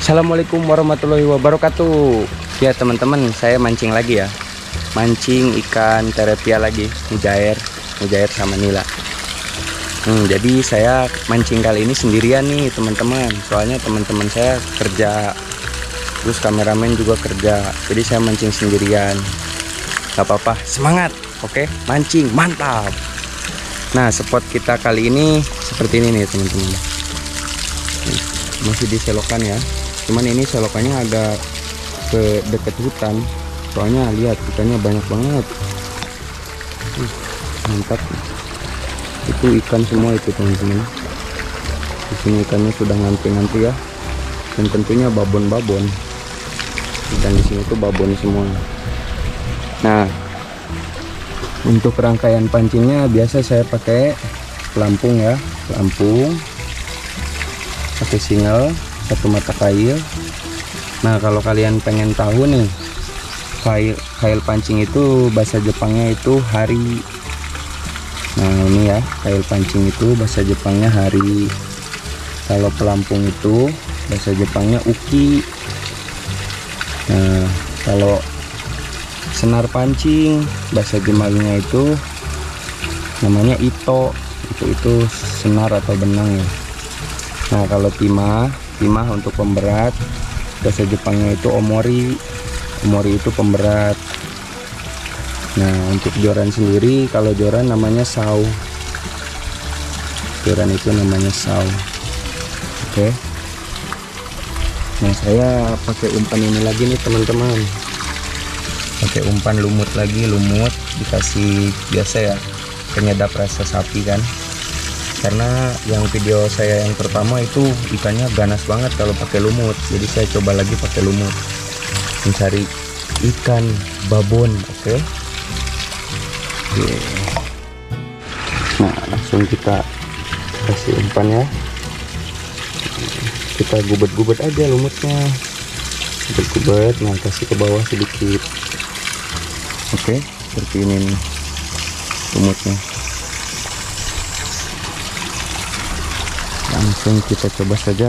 Assalamualaikum warahmatullahi wabarakatuh. Ya teman-teman saya mancing lagi ya. Mancing ikan terapia lagi Mujair Mujair sama nila. Hmm, Jadi saya mancing kali ini sendirian nih teman-teman. Soalnya teman-teman saya kerja Terus kameramen juga kerja. Jadi saya mancing sendirian. Gak apa-apa semangat Oke? Mancing mantap. Nah spot kita kali ini Seperti ini nih teman-teman. Masih di selokan ya Cuman ini selokannya agak ke dekat hutan. Soalnya lihat ikannya banyak banget. Mantap. Itu ikan semua itu teman-teman. Di sini ikannya sudah ngantri-ngantri ya. Dan tentunya babon-babon. Dan di sini tuh babon semua. Nah untuk rangkaian pancingnya biasa saya pakai pelampung ya. Pelampung pakai single satu mata kail. Nah kalau kalian pengen tahu nih kail, kail pancing itu bahasa Jepangnya itu hari. Nah ini ya kail pancing itu bahasa Jepangnya hari. Kalau pelampung itu bahasa Jepangnya uki. Nah kalau senar pancing bahasa Jepangnya itu namanya ito. Itu itu senar atau benang ya. Nah kalau timah timah untuk pemberat. Bahasa Jepangnya itu omori. Omori itu pemberat. Nah untuk joran sendiri kalau joran namanya sau. Joran itu namanya sau. Oke. Okay. nah saya pakai umpan ini lagi nih teman-teman. Pakai umpan lumut lagi lumut. Dikasih biasa ya penyedap rasa sapi kan karena yang video saya yang pertama itu ikannya ganas banget kalau pakai lumut. Jadi saya coba lagi pakai lumut. Mencari ikan babon oke? Okay? nah langsung kita kasih umpan ya kita gubet-gubet aja lumutnya. Gubet-gubet nah kasih ke bawah sedikit. Oke okay? seperti ini nih lumutnya langsung kita coba saja.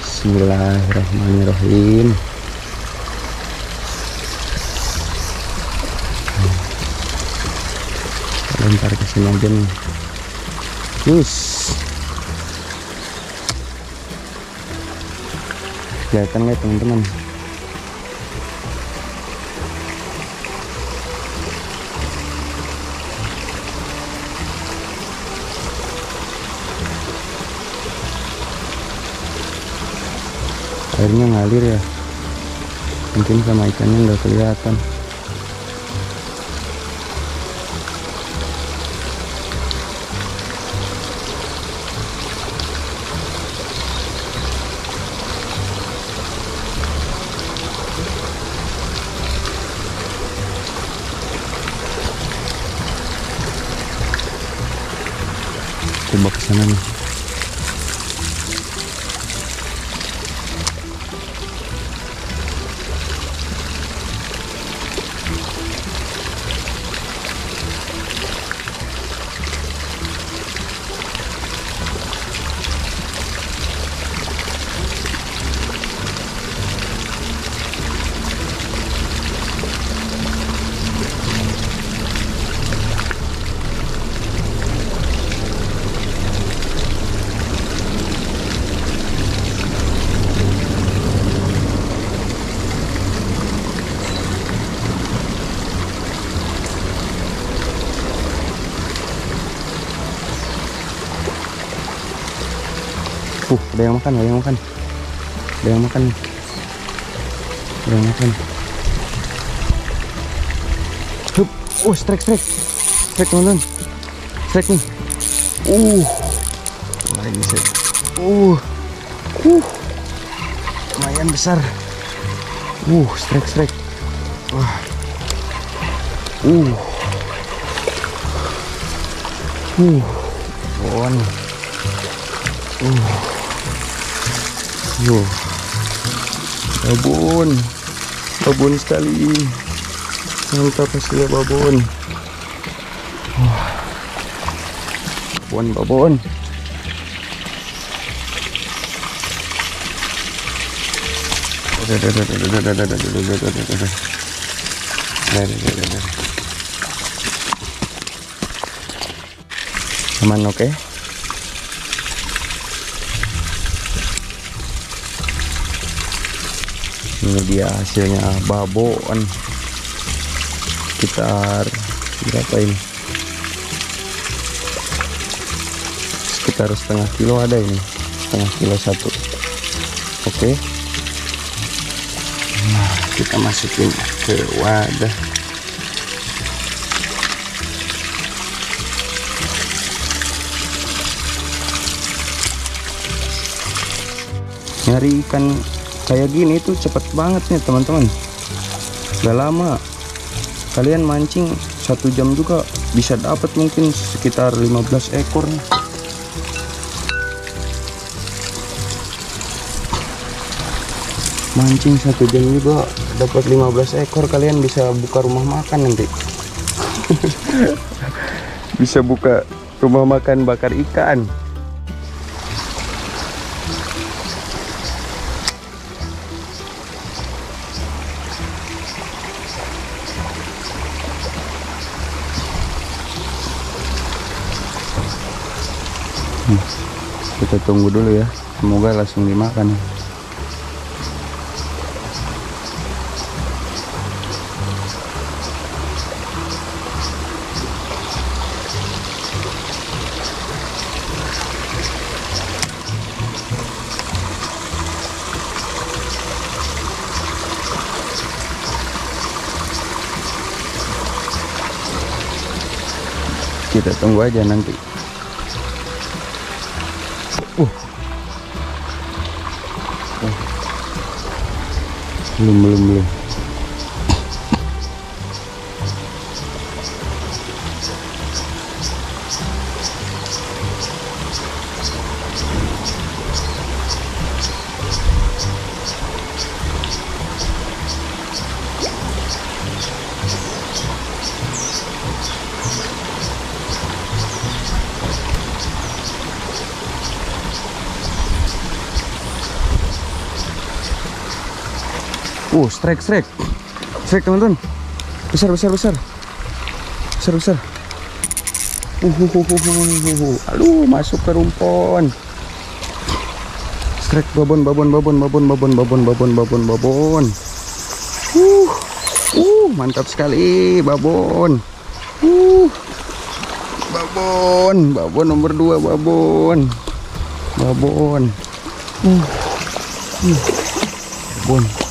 Bismillahirrahmanirrahim. Lempar ke sini aja nih. Yus kelihatan nggak teman-teman airnya ngalir ya. Mungkin sama ikannya nggak kelihatan. Coba ke sana nih ada yang makan, ada yang makan. Ada yang makan. Ada yang makan. Hup. Uh, strike, strike. Strike, teman-teman. Strike nih. Uh. Lumayan besar. Uh. Uh. Lumayan besar. Uh, strike, strike. Wah. Uh. Uh. Oh, Uh yo. Babon babon sekali. Mantap pastinya babon oh. babon babon aman oke? okay? Ini dia hasilnya babon sekitar berapa ini? Sekitar setengah kilo ada ini setengah kilo satu. Oke. Nah kita masukin ke wadah. Nyari ikan kayak gini tuh cepet banget nih teman-teman. Gak lama. Kalian mancing satu jam juga bisa dapat mungkin sekitar 15 ekor nih. Mancing satu jam juga dapat 15 ekor. Kalian bisa buka rumah makan nanti. Bisa buka rumah makan bakar ikan kita tunggu dulu ya. Semoga langsung dimakan kita tunggu aja nanti Блин, блин, блин. Uh, strike, strike. Strike, teman-teman. Besar, besar, besar. Besar, besar. Uh, uh, uh, uh, uh. Aduh, masuk ke rumpon. Strike babon, babon, babon, babon, babon, babon, babon, babon, babon. Uh, uh, mantap sekali, babon. Uh, babon, babon nomor dua, babon. Babon. Uh, uh, babon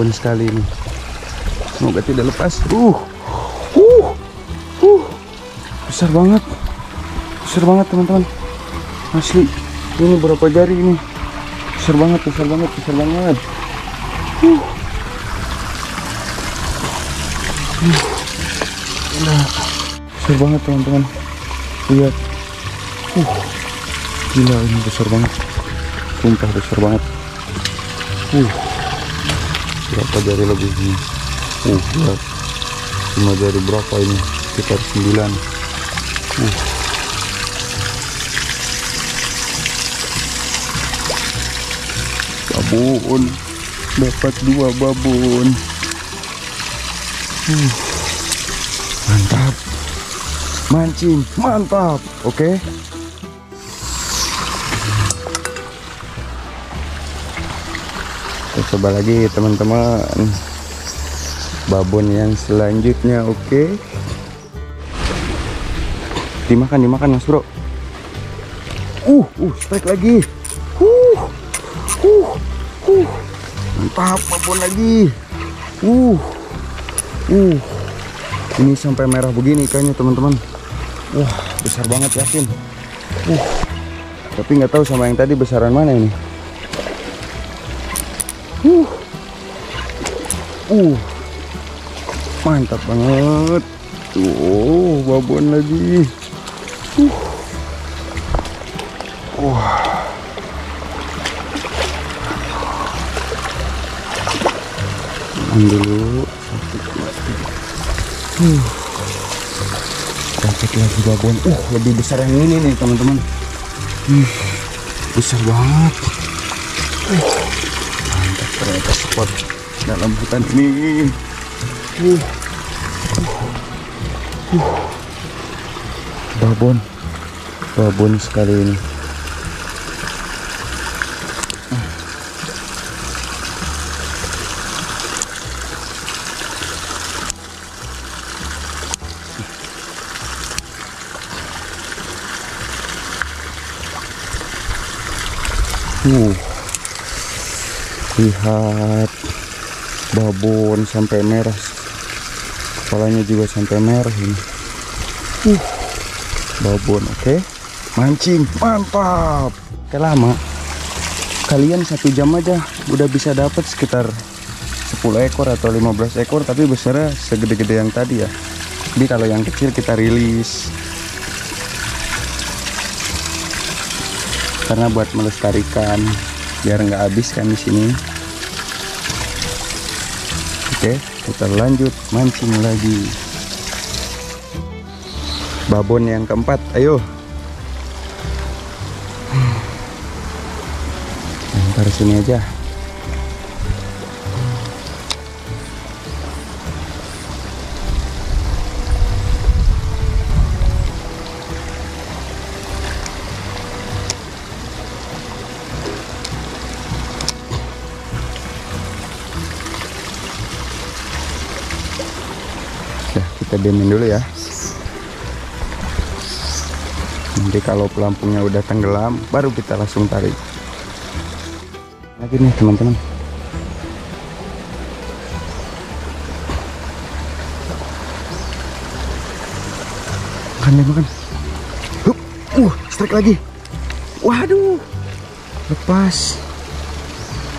babon sekali ini. Semoga tidak lepas. Uh. Uh. Uh. Besar banget. Besar banget teman-teman. Asli ini berapa jari ini? Besar banget besar banget besar banget. Uh. Uh. Nah, besar banget teman-teman. Lihat. Uh. Gila ini besar banget. Sumpah besar banget. Uh berapa jari lebih ini uh lihat lima jari berapa ini? Sekitar 9 uh. Babon dapat dua babon uh. Mantap. Mancing. Mantap. Oke. okay. Coba lagi teman-teman. Babon yang selanjutnya oke. Okay. dimakan dimakan mas bro. Uh uh strike lagi. Uh uh uh. Mantap babon lagi. Uh uh. Ini sampai merah begini kayaknya teman-teman. Wah besar banget yakin. Uh. Tapi nggak tahu sama yang tadi besaran mana ini Uh. Uh. Mantap banget. Tuh, babon lagi. Uh. Wah. Dulu. Uh. Dapat lagi babon. Uh, lebih besar yang ini nih, teman-teman. Uh. Besar banget. Ternyata spot dalam hutan ini uh. Uh. babon babon sekali ini Uh, lihat. Babon sampai merah. Kepalanya juga sampai merah ini. Uh, babon oke. Okay. mancing mantap. Oke lama. Kalian satu jam aja udah bisa dapat sekitar 10 ekor atau 15 ekor tapi besarnya segede-gede yang tadi ya. Jadi kalau yang kecil kita rilis. Karena buat melestarikan biar nggak habis kan di sini oke kita lanjut mancing lagi. Babon yang keempat ayo. Antar sini aja diamin dulu ya. Nanti kalau pelampungnya udah tenggelam baru kita langsung tarik. Lagi nih teman-teman. Makan deh makan. Hup. uh strike lagi. Waduh lepas.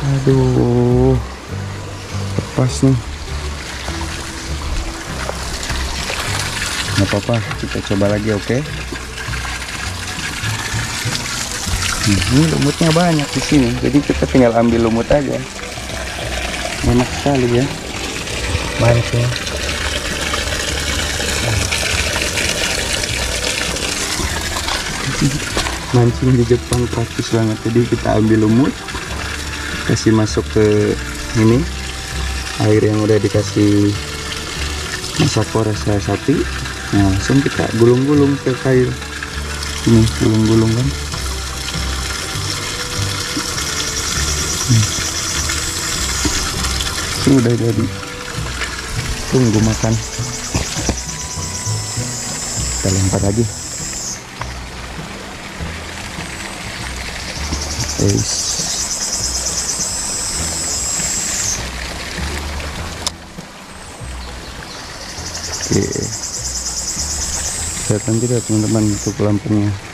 Aduh lepas nih nggak apa-apa kita coba lagi oke? Okay? Hmm, ini lumutnya banyak di sini jadi kita tinggal ambil lumut aja. Enak sekali ya. Mancing mancing di Jepang praktis banget jadi kita ambil lumut kasih masuk ke ini air yang udah dikasih masako rasa sapi nah langsung kita gulung-gulung ke kayu. Ini gulung-gulung kan? Hmm. ini udah jadi. Tunggu makan. Kita lempar lagi. Eish. Kelihatan tidak teman-teman untuk lampunya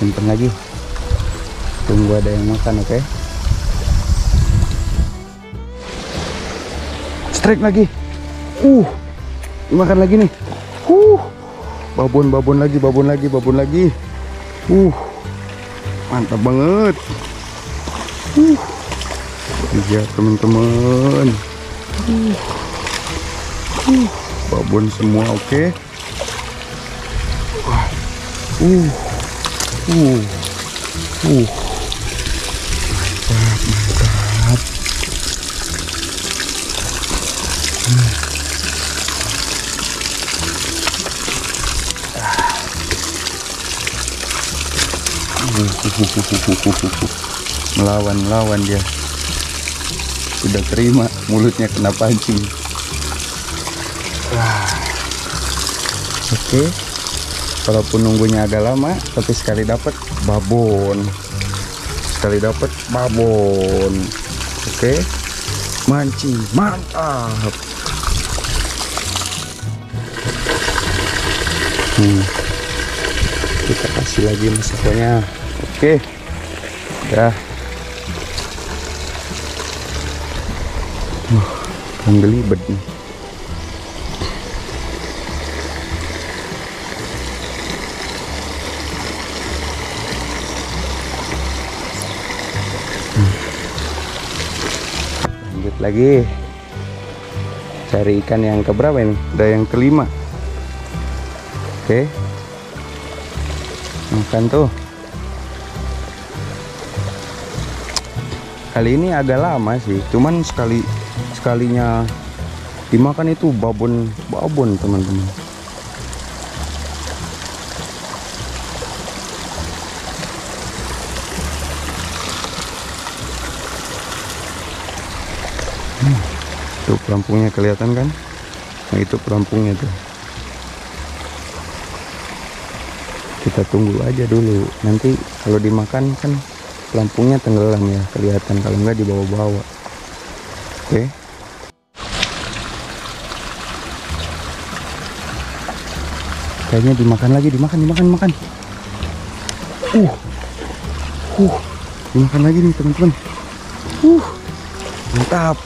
kita simpan lagi tunggu ada yang makan oke okay? strike lagi uh makan lagi nih uh babon babon lagi babon lagi babon lagi uh mantap banget uh iya teman-teman uh. uh babon semua oke okay? uh Uh. Uh. Mantap, mantap. Hmm. melawan melawan dia sudah terima mulutnya kena pancing oke okay walaupun nunggunya agak lama tapi sekali dapat babon. Sekali dapat babon. Oke. Okay. mancing mantap. Hmm. kita kasih lagi masakannya oke. Udah uh, kan gelibet nih lagi. Cari ikan yang keberapa ini? Udah yang kelima. Oke. Makan tuh. Kali ini agak lama sih cuman sekali sekalinya dimakan itu babon babon teman-teman tuh pelampungnya kelihatan kan? Nah itu pelampungnya tuh. Kita tunggu aja dulu. Nanti kalau dimakan kan pelampungnya tenggelam ya kelihatan. Kalau nggak dibawa-bawa. Oke? Kayaknya dimakan lagi dimakan dimakan dimakan. Uh. Uh. Dimakan lagi nih teman-teman. Uh. Mantap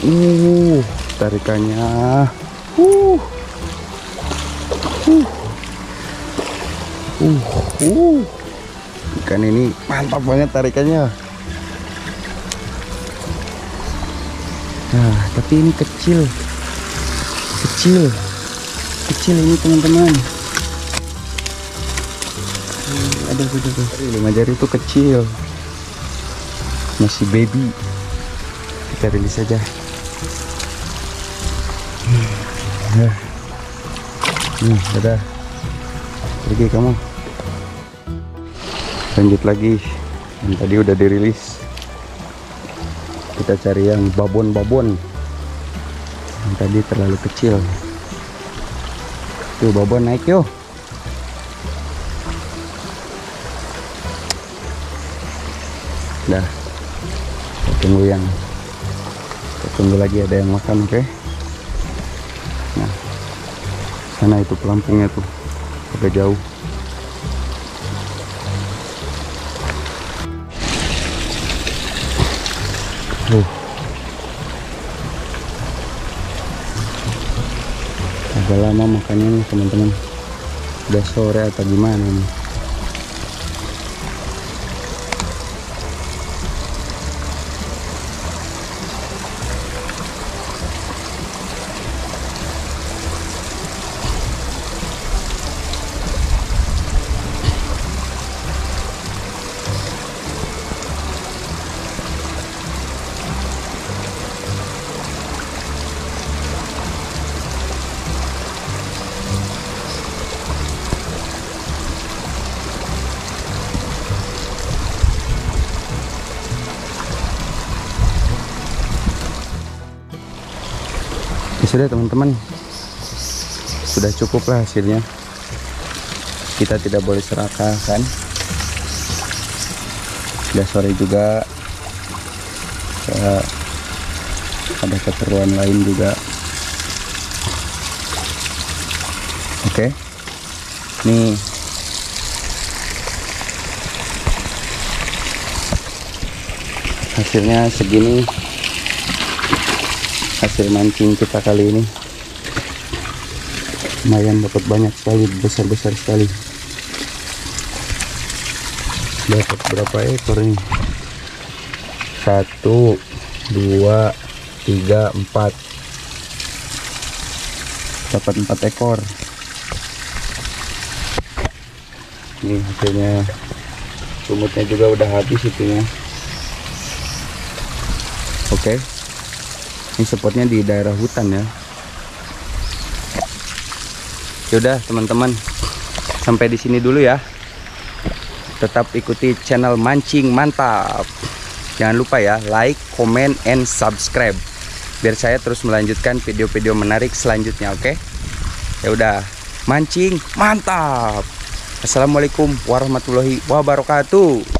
uh tarikannya. Uh. Uh. Uh uh. Ikan ini mantap banget tarikannya. Nah tapi ini kecil. Kecil. Kecil ini teman-teman. Hmm, ada ada ada lima jari itu kecil. Masih baby. Kita rilis saja nah nih dadah pergi kamu. Lanjut lagi. Yang tadi udah dirilis. Kita cari yang babon-babon. Yang tadi terlalu kecil. Tuh babon naik yuk. Dah. Kita tunggu yang kita tunggu lagi ada yang makan oke nah sana itu pelampungnya tuh agak jauh Uh. Agak lama makannya nih teman-teman. Udah sore atau gimana nih? Sudah teman-teman, sudah cukup lah hasilnya. Kita tidak boleh serakah kan? Sudah sore juga. Ada keperluan lain juga. Oke, nih hasilnya segini hasil mancing kita kali ini. Lumayan dapat banyak sekali besar-besar sekali. Dapat berapa ekor ini? Satu dua tiga empat. Dapat empat ekor. Ini hasilnya. Sumutnya juga udah habis itunya. Oke ini spotnya di daerah hutan ya. Yaudah teman-teman. Sampai di sini dulu ya. Tetap ikuti channel mancing mantap. Jangan lupa ya like comment and subscribe. Biar saya terus melanjutkan video-video menarik selanjutnya oke? Ya udah mancing mantap. Assalamualaikum warahmatullahi wabarakatuh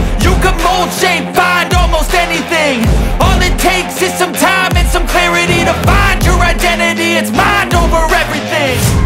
You can mold, shape, find almost anything. All it takes is some time and some clarity To find your identity, it's mind over everything